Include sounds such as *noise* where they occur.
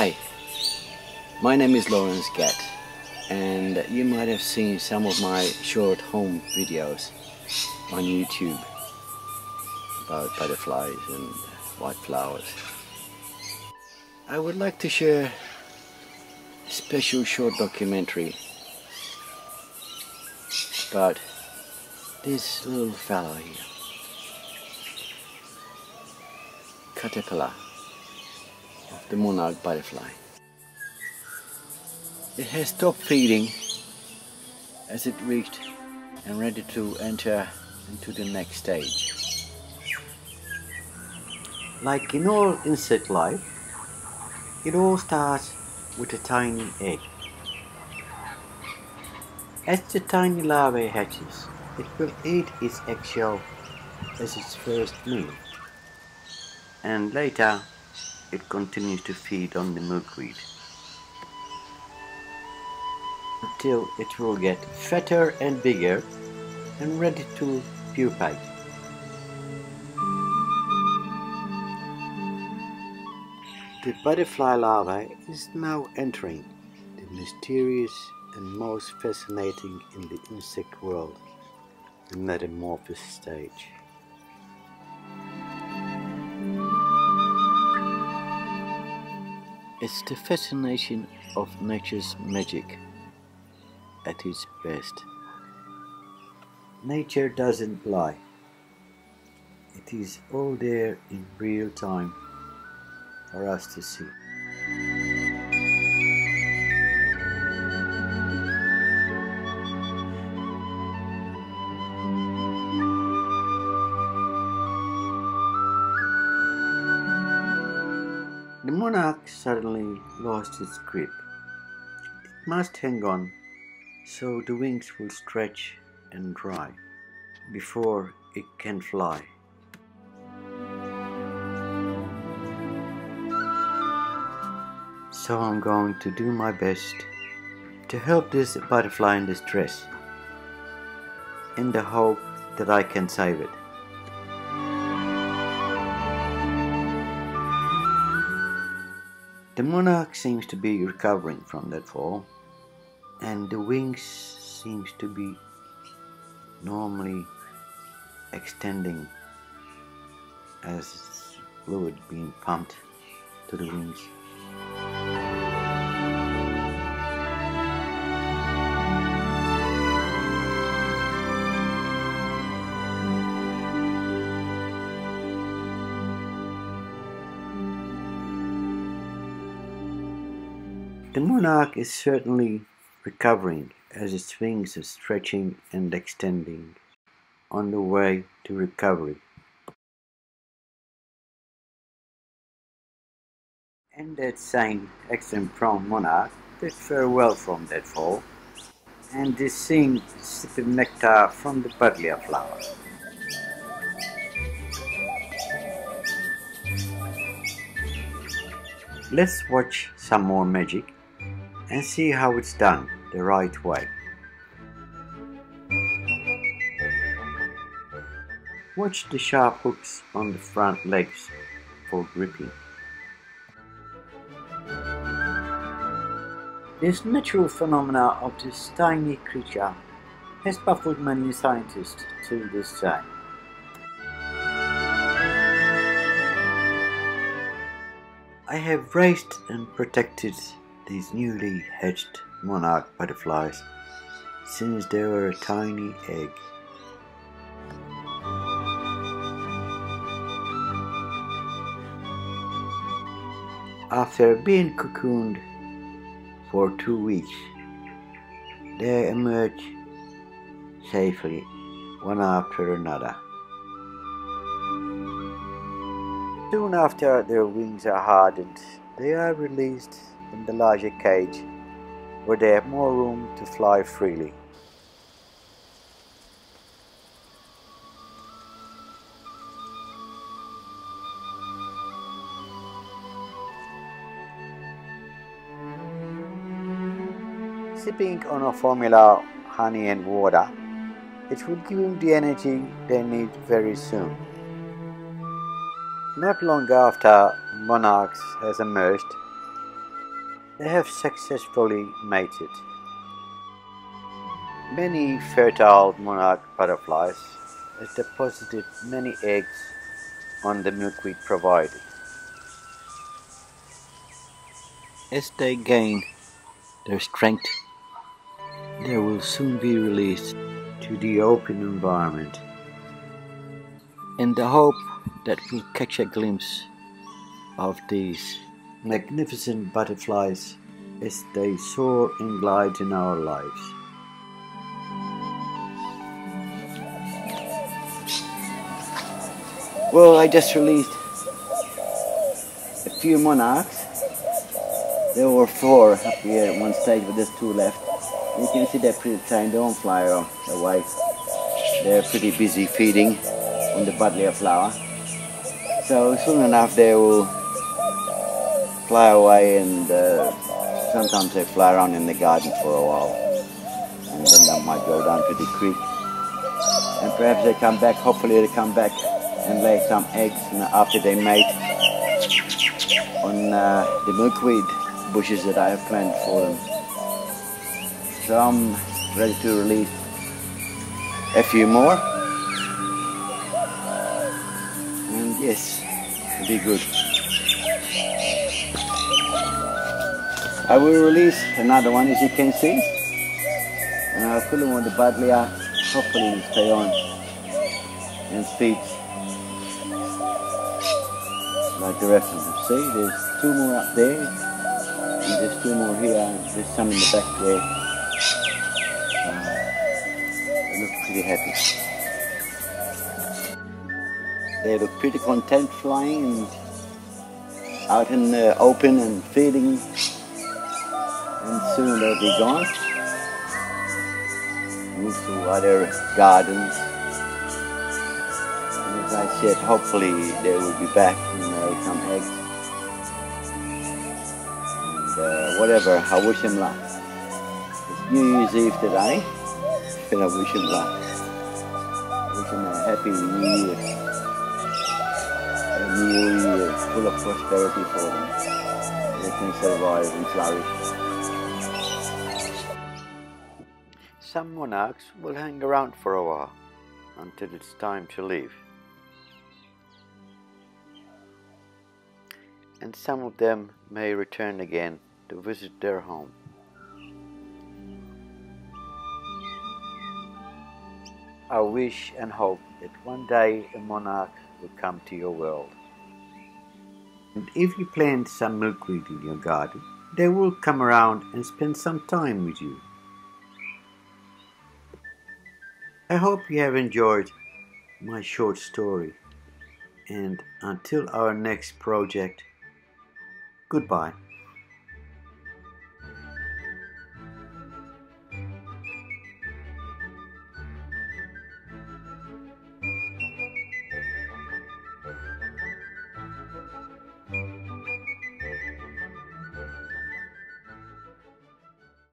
Hi, my name is Lawrence Gatt and you might have seen some of my short home videos on YouTube about butterflies and white flowers. I would like to share a special short documentary about this little fellow here. Caterpillar of the monarch butterfly. It has stopped feeding as it reached and ready to enter into the next stage. Like in all insect life, it all starts with a tiny egg. As the tiny larvae hatches, it will eat its eggshell as its first meal. And later, it continues to feed on the milkweed until it will get fatter and bigger and ready to pupate. The butterfly larva is now entering the mysterious and most fascinating in the insect world, the metamorphosis stage. It's the fascination of nature's magic at its best. Nature doesn't lie. It is all there in real time for us to see. Monarch suddenly lost its grip. It must hang on so the wings will stretch and dry before it can fly. So I'm going to do my best to help this butterfly in distress in the hope that I can save it. The monarch seems to be recovering from that fall and the wings seems to be normally extending as fluid being pumped to the wings. The monarch is certainly recovering as its wings are stretching and extending on the way to recovery. And that same excellent prone monarch did farewell from that fall and is seen sipping nectar from the buddleia flower. Let's watch some more magic and see how it's done the right way. Watch the sharp hooks on the front legs for gripping. This natural phenomena of this tiny creature has baffled many scientists to this day. I have raised and protected these newly hatched monarch butterflies since they were a tiny egg. After being cocooned for two weeks, they emerge safely one after another. Soon after their wings are hardened, they are released in the larger cage where they have more room to fly freely. Sipping on a formula honey and water, it will give them the energy they need very soon. Not long after monarchs has emerged, they have successfully mated. Many fertile monarch butterflies have deposited many eggs on the milkweed provided. As they gain their strength, they will soon be released to the open environment in the hope that we'll catch a glimpse of these magnificent butterflies as they soar and glide in our lives. Well, I just released a few monarchs. There were four up here at one stage, but there's two left. You can see they're pretty tiny, they don't fly away. They're pretty busy feeding on the buddleia flower. So soon enough they will fly away and uh, sometimes they fly around in the garden for a while. And then they might go down to the creek. And perhaps they come back, hopefully they come back and lay some eggs after they mate on uh, the milkweed bushes that I have planted for them. So I'm ready to release a few more. And yes, it'll be good. I will release another one as you can see. And I'll put them on the buddleia, hopefully stay on and feed like the rest of them. See, there's two more up there, and there's two more here, there's some in the back there. Uh, they look pretty happy. They look pretty content flying and out in the open and feeding, and soon they'll be gone. Move to other gardens And as I said, hopefully they will be back and uh, some eggs. And uh, whatever, I wish them luck. It's New Year's Eve today, and *laughs* I wish them luck. I wish them a happy New Year. A new year full of prosperity for them. They can survive and flourish. Some monarchs will hang around for a while until it's time to leave. and some of them may return again to visit their home. I wish and hope that one day a monarch will come to your world. And if you plant some milkweed in your garden, they will come around and spend some time with you. I hope you have enjoyed my short story. And until our next project, Goodbye.